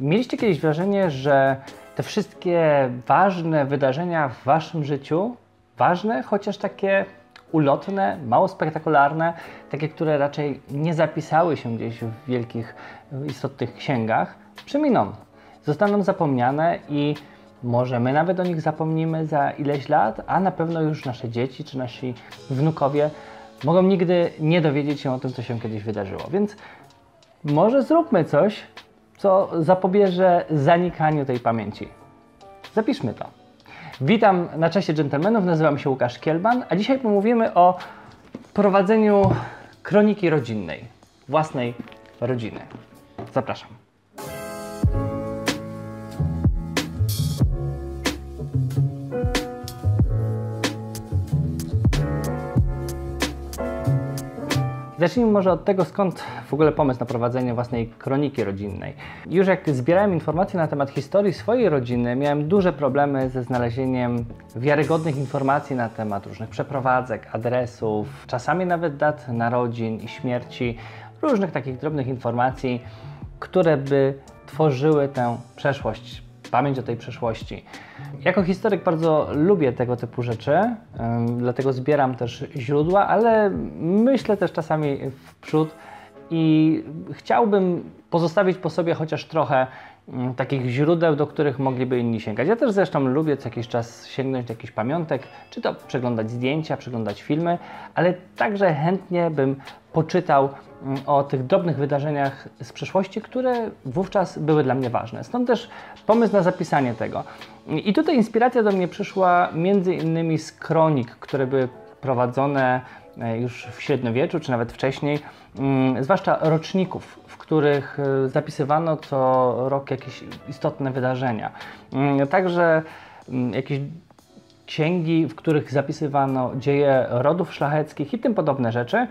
Mieliście kiedyś wrażenie, że te wszystkie ważne wydarzenia w waszym życiu, ważne, chociaż takie ulotne, mało spektakularne, takie, które raczej nie zapisały się gdzieś w wielkich, istotnych księgach, przeminą. Zostaną zapomniane i może my nawet o nich zapomnimy za ileś lat, a na pewno już nasze dzieci czy nasi wnukowie mogą nigdy nie dowiedzieć się o tym, co się kiedyś wydarzyło. Więc może zróbmy coś, co zapobieże zanikaniu tej pamięci. Zapiszmy to. Witam na czasie dżentelmenów, nazywam się Łukasz Kielban, a dzisiaj pomówimy o prowadzeniu kroniki rodzinnej, własnej rodziny. Zapraszam. Zacznijmy może od tego, skąd w ogóle pomysł na prowadzenie własnej kroniki rodzinnej. Już jak zbierałem informacje na temat historii swojej rodziny, miałem duże problemy ze znalezieniem wiarygodnych informacji na temat różnych przeprowadzek, adresów, czasami nawet dat narodzin i śmierci, różnych takich drobnych informacji, które by tworzyły tę przeszłość pamięć o tej przeszłości. Jako historyk bardzo lubię tego typu rzeczy, dlatego zbieram też źródła, ale myślę też czasami w przód i chciałbym pozostawić po sobie chociaż trochę takich źródeł, do których mogliby inni sięgać. Ja też zresztą lubię co jakiś czas sięgnąć do jakichś pamiątek, czy to przeglądać zdjęcia, przeglądać filmy, ale także chętnie bym poczytał mm, o tych drobnych wydarzeniach z przeszłości, które wówczas były dla mnie ważne. Stąd też pomysł na zapisanie tego. I tutaj inspiracja do mnie przyszła między innymi z kronik, które były prowadzone już w średniowieczu, czy nawet wcześniej, mm, zwłaszcza roczników, w których e, zapisywano co rok jakieś istotne wydarzenia. Mm, także mm, jakieś księgi, w których zapisywano dzieje rodów szlacheckich i tym podobne rzeczy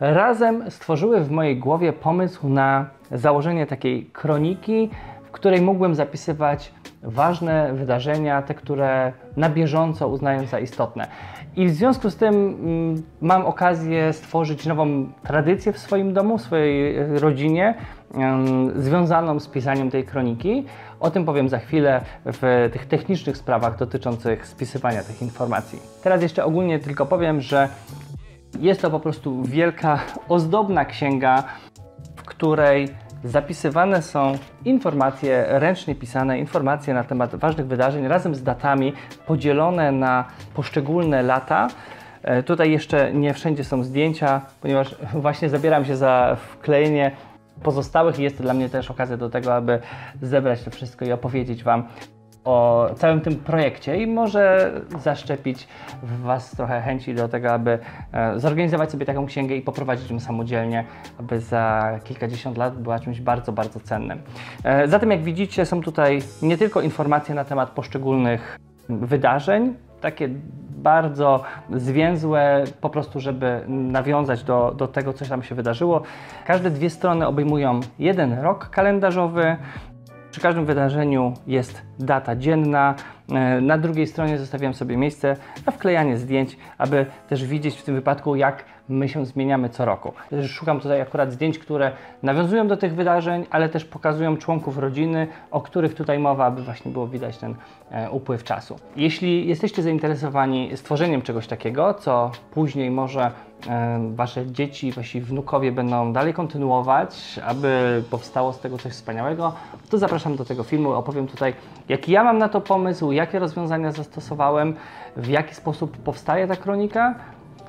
razem stworzyły w mojej głowie pomysł na założenie takiej kroniki, w której mógłbym zapisywać ważne wydarzenia, te, które na bieżąco uznaję za istotne. I w związku z tym mm, mam okazję stworzyć nową tradycję w swoim domu, w swojej rodzinie, mm, związaną z pisaniem tej kroniki. O tym powiem za chwilę w tych technicznych sprawach dotyczących spisywania tych informacji. Teraz jeszcze ogólnie tylko powiem, że jest to po prostu wielka, ozdobna księga, w której zapisywane są informacje ręcznie pisane, informacje na temat ważnych wydarzeń razem z datami podzielone na poszczególne lata. E, tutaj jeszcze nie wszędzie są zdjęcia, ponieważ właśnie zabieram się za wklejenie pozostałych i jest to dla mnie też okazja do tego, aby zebrać to wszystko i opowiedzieć Wam o całym tym projekcie i może zaszczepić w Was trochę chęci do tego, aby e, zorganizować sobie taką księgę i poprowadzić ją samodzielnie, aby za kilkadziesiąt lat była czymś bardzo, bardzo cennym. E, zatem jak widzicie są tutaj nie tylko informacje na temat poszczególnych wydarzeń, takie bardzo zwięzłe, po prostu, żeby nawiązać do, do tego, co tam się wydarzyło. Każde dwie strony obejmują jeden rok kalendarzowy, przy każdym wydarzeniu jest data dzienna. E, na drugiej stronie zostawiam sobie miejsce na wklejanie zdjęć, aby też widzieć w tym wypadku, jak my się zmieniamy co roku. Szukam tutaj akurat zdjęć, które nawiązują do tych wydarzeń, ale też pokazują członków rodziny, o których tutaj mowa, aby właśnie było widać ten e, upływ czasu. Jeśli jesteście zainteresowani stworzeniem czegoś takiego, co później może Wasze dzieci, Wasi wnukowie będą dalej kontynuować, aby powstało z tego coś wspaniałego, to zapraszam do tego filmu. Opowiem tutaj, jaki ja mam na to pomysł, jakie rozwiązania zastosowałem, w jaki sposób powstaje ta kronika,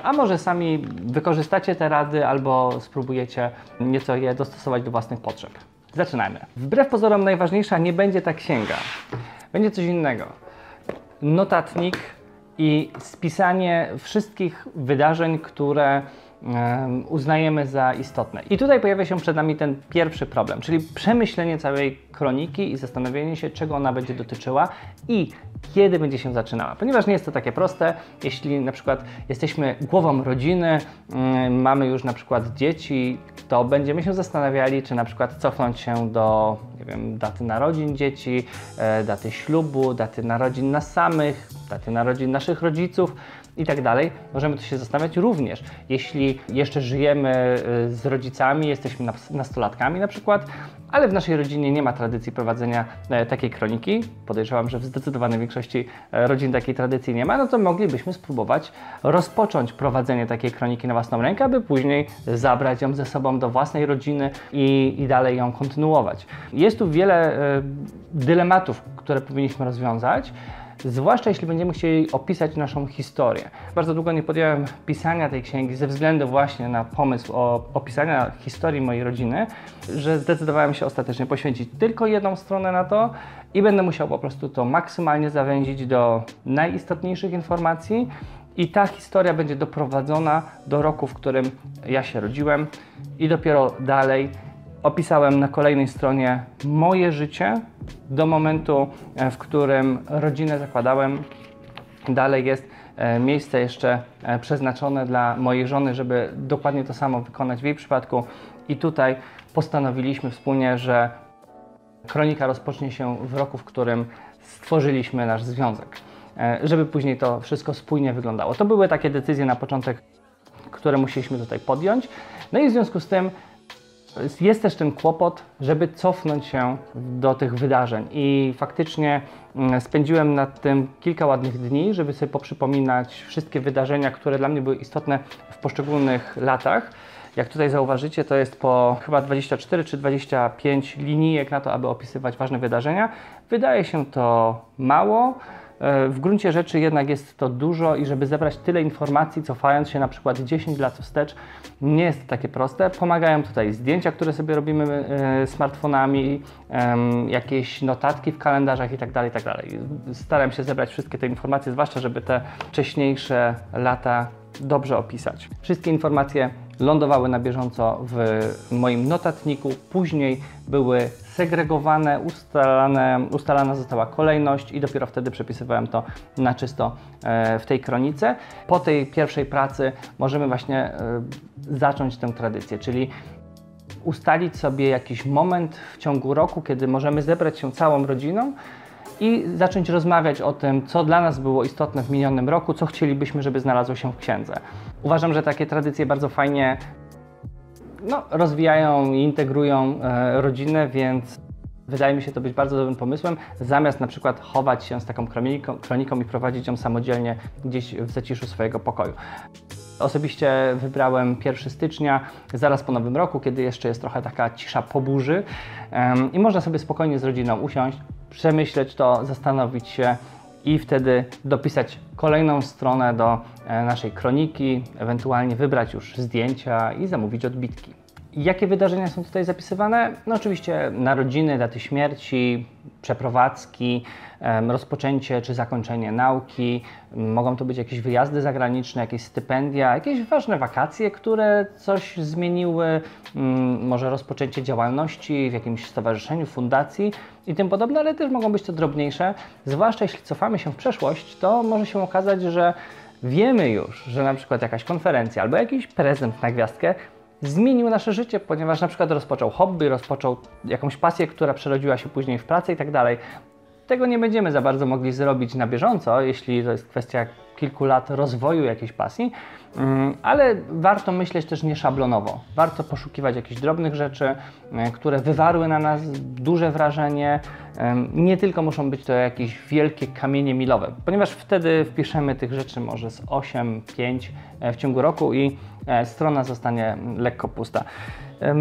a może sami wykorzystacie te rady albo spróbujecie nieco je dostosować do własnych potrzeb. Zaczynajmy. Wbrew pozorom najważniejsza nie będzie ta księga. Będzie coś innego. Notatnik i spisanie wszystkich wydarzeń, które uznajemy za istotne. I tutaj pojawia się przed nami ten pierwszy problem, czyli przemyślenie całej kroniki i zastanowienie się, czego ona będzie dotyczyła i kiedy będzie się zaczynała. Ponieważ nie jest to takie proste, jeśli na przykład jesteśmy głową rodziny, mamy już na przykład dzieci, to będziemy się zastanawiali, czy na przykład cofnąć się do nie wiem, daty narodzin dzieci, e, daty ślubu, daty narodzin nas samych, daty narodzin naszych rodziców, i tak dalej. Możemy tu się zastanawiać również, jeśli jeszcze żyjemy y, z rodzicami, jesteśmy nastolatkami na przykład, ale w naszej rodzinie nie ma tradycji prowadzenia e, takiej kroniki. Podejrzewam, że w zdecydowanej większości e, rodzin takiej tradycji nie ma, no to moglibyśmy spróbować rozpocząć prowadzenie takiej kroniki na własną rękę, aby później zabrać ją ze sobą do własnej rodziny i, i dalej ją kontynuować. Jest tu wiele e, dylematów, które powinniśmy rozwiązać zwłaszcza jeśli będziemy chcieli opisać naszą historię. Bardzo długo nie podjąłem pisania tej księgi ze względu właśnie na pomysł o opisania historii mojej rodziny, że zdecydowałem się ostatecznie poświęcić tylko jedną stronę na to i będę musiał po prostu to maksymalnie zawęzić do najistotniejszych informacji. I ta historia będzie doprowadzona do roku, w którym ja się rodziłem, i dopiero dalej opisałem na kolejnej stronie moje życie do momentu, e, w którym rodzinę zakładałem. Dalej jest e, miejsce jeszcze e, przeznaczone dla mojej żony, żeby dokładnie to samo wykonać w jej przypadku. I tutaj postanowiliśmy wspólnie, że kronika rozpocznie się w roku, w którym stworzyliśmy nasz związek, żeby później to wszystko spójnie wyglądało. To były takie decyzje na początek, które musieliśmy tutaj podjąć. No i w związku z tym jest też ten kłopot, żeby cofnąć się do tych wydarzeń i faktycznie mm, spędziłem nad tym kilka ładnych dni, żeby sobie poprzypominać wszystkie wydarzenia, które dla mnie były istotne w poszczególnych latach. Jak tutaj zauważycie, to jest po chyba 24 czy 25 linijek na to, aby opisywać ważne wydarzenia. Wydaje się to mało, w gruncie rzeczy jednak jest to dużo i żeby zebrać tyle informacji, cofając się na przykład 10 lat wstecz, nie jest takie proste. Pomagają tutaj zdjęcia, które sobie robimy e, smartfonami, jakieś notatki w kalendarzach itd., tak itd. Tak Staram się zebrać wszystkie te informacje, zwłaszcza żeby te wcześniejsze lata dobrze opisać. Wszystkie informacje lądowały na bieżąco w moim notatniku, później były segregowane, ustalane, ustalana została kolejność i dopiero wtedy przepisywałem to na czysto e, w tej kronice. Po tej pierwszej pracy możemy właśnie e, zacząć tę tradycję, czyli ustalić sobie jakiś moment w ciągu roku, kiedy możemy zebrać się całą rodziną i zacząć rozmawiać o tym, co dla nas było istotne w minionym roku, co chcielibyśmy, żeby znalazło się w księdze. Uważam, że takie tradycje bardzo fajnie no, rozwijają i integrują e, rodzinę, więc wydaje mi się to być bardzo dobrym pomysłem, zamiast na przykład chować się z taką kroniką, kroniką i prowadzić ją samodzielnie gdzieś w zaciszu swojego pokoju. Osobiście wybrałem 1 stycznia, zaraz po nowym roku, kiedy jeszcze jest trochę taka cisza po burzy um, i można sobie spokojnie z rodziną usiąść, przemyśleć to, zastanowić się i wtedy dopisać kolejną stronę do e, naszej kroniki, ewentualnie wybrać już zdjęcia i zamówić odbitki. Jakie wydarzenia są tutaj zapisywane? No oczywiście narodziny, daty śmierci, przeprowadzki, rozpoczęcie czy zakończenie nauki. Mogą to być jakieś wyjazdy zagraniczne, jakieś stypendia, jakieś ważne wakacje, które coś zmieniły, mm, może rozpoczęcie działalności w jakimś stowarzyszeniu, fundacji i tym podobne, ale też mogą być to drobniejsze. Zwłaszcza jeśli cofamy się w przeszłość, to może się okazać, że wiemy już, że na przykład jakaś konferencja albo jakiś prezent na gwiazdkę zmienił nasze życie, ponieważ na przykład rozpoczął hobby, rozpoczął jakąś pasję, która przerodziła się później w pracę i tak dalej. Tego nie będziemy za bardzo mogli zrobić na bieżąco, jeśli to jest kwestia kilku lat rozwoju jakiejś pasji, mm, ale warto myśleć też nieszablonowo. Warto poszukiwać jakichś drobnych rzeczy, e, które wywarły na nas duże wrażenie. Nie tylko muszą być to jakieś wielkie kamienie milowe, ponieważ wtedy wpiszemy tych rzeczy może z 8, 5 e, w ciągu roku i e, strona zostanie lekko pusta.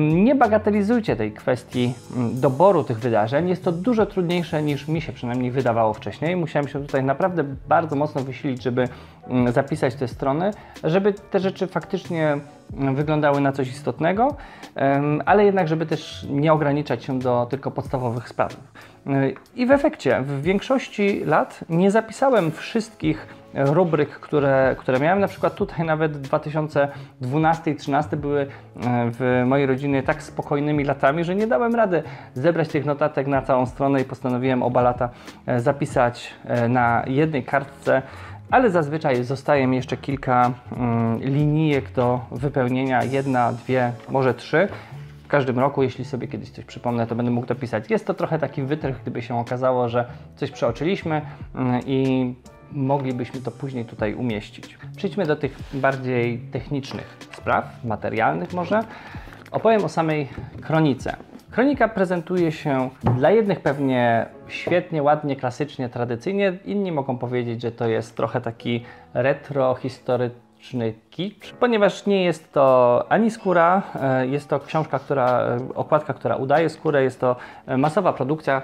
Nie bagatelizujcie tej kwestii mm, doboru tych wydarzeń. Jest to dużo trudniejsze niż mi się przynajmniej wydawało wcześniej. Musiałem się tutaj naprawdę bardzo mocno wysilić, żeby mm, zapisać te strony, żeby te rzeczy faktycznie mm, wyglądały na coś istotnego, ale jednak, żeby też nie ograniczać się do tylko podstawowych spraw. I w efekcie, w większości lat nie zapisałem wszystkich rubryk, które, które miałem. Na przykład tutaj nawet 2012 i 2013 były e, w mojej rodzinie tak spokojnymi latami, że nie dałem rady zebrać tych notatek na całą stronę i postanowiłem oba lata e, zapisać e, na jednej kartce ale zazwyczaj zostaje mi jeszcze kilka mm, linijek do wypełnienia, jedna, dwie, może trzy. W każdym roku, jeśli sobie kiedyś coś przypomnę, to będę mógł dopisać. Jest to trochę taki wytrych, gdyby się okazało, że coś przeoczyliśmy mm, i moglibyśmy to później tutaj umieścić. Przejdźmy do tych bardziej technicznych spraw, materialnych może. Opowiem o samej kronice. Kronika prezentuje się dla jednych pewnie świetnie, ładnie, klasycznie, tradycyjnie. Inni mogą powiedzieć, że to jest trochę taki retro, historyczny kicz, ponieważ nie jest to ani skóra, e, jest to książka, która, e, okładka, która udaje skórę, jest to e, masowa produkcja.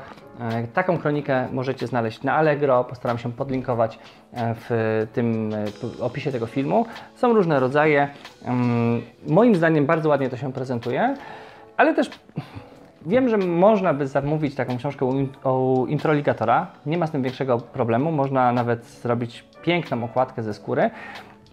Taką kronikę możecie znaleźć na Allegro, postaram się podlinkować w tym opisie tego filmu. Są różne rodzaje. Mm, moim zdaniem bardzo ładnie to się prezentuje, ale też Wiem, że można by zamówić taką książkę u introligatora, nie ma z tym większego problemu, można nawet zrobić piękną okładkę ze skóry.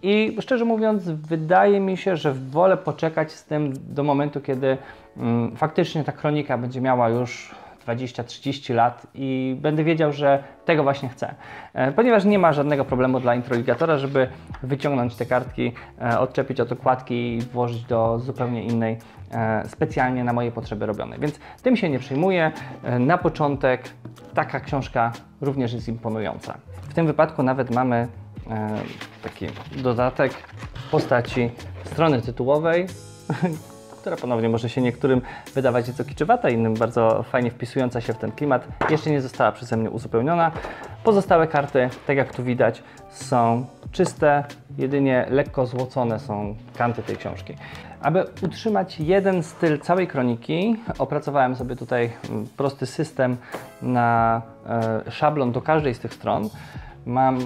I szczerze mówiąc, wydaje mi się, że wolę poczekać z tym do momentu, kiedy mm, faktycznie ta kronika będzie miała już 20-30 lat i będę wiedział, że tego właśnie chcę. E, ponieważ nie ma żadnego problemu dla introligatora, żeby wyciągnąć te kartki, e, odczepić od okładki i włożyć do zupełnie innej, e, specjalnie na moje potrzeby robionej. Więc tym się nie przejmuję. Na początek taka książka również jest imponująca. W tym wypadku nawet mamy taki dodatek w postaci strony tytułowej, która ponownie może się niektórym wydawać nieco kiczowata, innym bardzo fajnie wpisująca się w ten klimat, jeszcze nie została przeze mnie uzupełniona. Pozostałe karty, tak jak tu widać, są czyste, jedynie lekko złocone są kanty tej książki. Aby utrzymać jeden styl całej kroniki, opracowałem sobie tutaj mm, prosty system na e, szablon do każdej z tych stron. Mam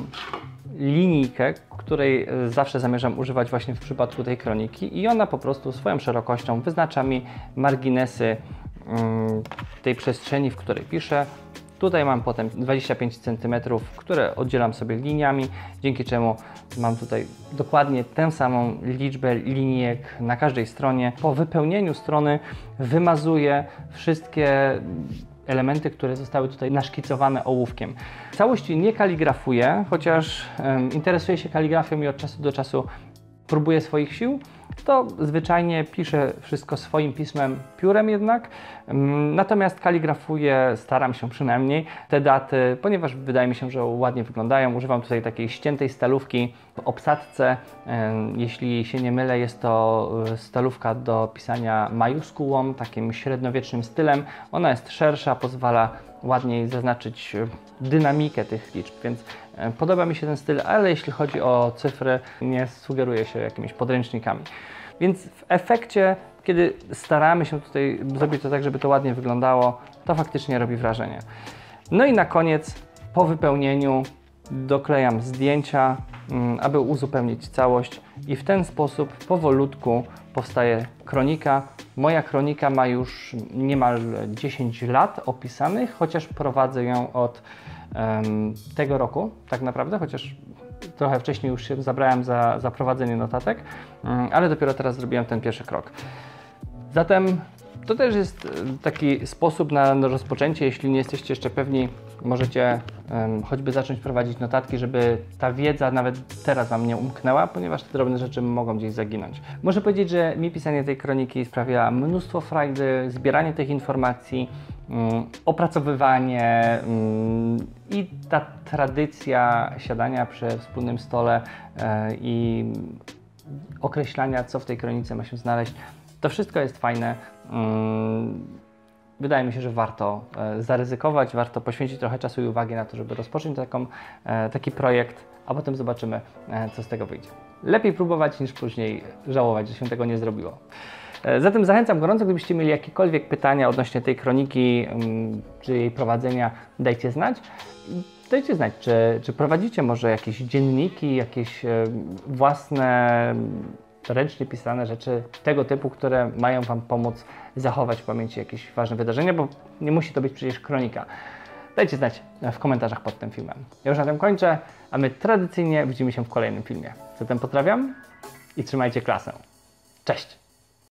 linijkę, której e, zawsze zamierzam używać właśnie w przypadku tej kroniki i ona po prostu swoją szerokością wyznacza mi marginesy mm, tej przestrzeni, w której piszę. Tutaj mam potem 25 cm, które oddzielam sobie liniami, dzięki czemu mam tutaj dokładnie tę samą liczbę linijek na każdej stronie. Po wypełnieniu strony wymazuję wszystkie elementy, które zostały tutaj naszkicowane ołówkiem. Całości nie kaligrafuję, chociaż interesuję się kaligrafią i od czasu do czasu próbuję swoich sił, to zwyczajnie piszę wszystko swoim pismem, piórem jednak. Natomiast kaligrafuję, staram się przynajmniej te daty, ponieważ wydaje mi się, że ładnie wyglądają. Używam tutaj takiej ściętej stalówki w obsadce. Jeśli się nie mylę, jest to e, stalówka do pisania majuskułą, takim średniowiecznym stylem. Ona jest szersza, pozwala ładniej zaznaczyć e, dynamikę tych liczb, więc e, podoba mi się ten styl, ale jeśli chodzi o cyfry, nie sugeruję się jakimiś podręcznikami. Więc w efekcie, kiedy staramy się tutaj zrobić to tak, żeby to ładnie wyglądało, to faktycznie robi wrażenie. No i na koniec, po wypełnieniu, doklejam zdjęcia, mm, aby uzupełnić całość i w ten sposób powolutku powstaje kronika. Moja kronika ma już niemal 10 lat opisanych, chociaż prowadzę ją od um, tego roku, tak naprawdę, chociaż trochę wcześniej już się zabrałem za, za prowadzenie notatek, um, ale dopiero teraz zrobiłem ten pierwszy krok. Zatem to też jest e, taki sposób na rozpoczęcie, jeśli nie jesteście jeszcze pewni, możecie choćby zacząć prowadzić notatki, żeby ta wiedza nawet teraz Wam nie umknęła, ponieważ te drobne rzeczy mogą gdzieś zaginąć. Muszę powiedzieć, że mi pisanie tej kroniki sprawia mnóstwo frajdy, zbieranie tych informacji, um, opracowywanie um, i ta tradycja siadania przy wspólnym stole e, i określania, co w tej kronice ma się znaleźć, to wszystko jest fajne. Wydaje mi się, że warto e, zaryzykować, warto poświęcić trochę czasu i uwagi na to, żeby rozpocząć taką, e, taki projekt, a potem zobaczymy, e, co z tego wyjdzie. Lepiej próbować niż później żałować, że się tego nie zrobiło. Zatem zachęcam gorąco, gdybyście mieli jakiekolwiek pytania odnośnie tej kroniki mm, czy jej prowadzenia, dajcie znać. Dajcie znać, czy, czy prowadzicie może jakieś dzienniki, jakieś własne ręcznie pisane rzeczy tego typu, które mają Wam pomóc zachować w pamięci jakieś ważne wydarzenia, bo nie musi to być przecież kronika. Dajcie znać w komentarzach pod tym filmem. Ja już na tym kończę, a my tradycyjnie widzimy się w kolejnym filmie. Zatem pozdrawiam i trzymajcie klasę. Cześć!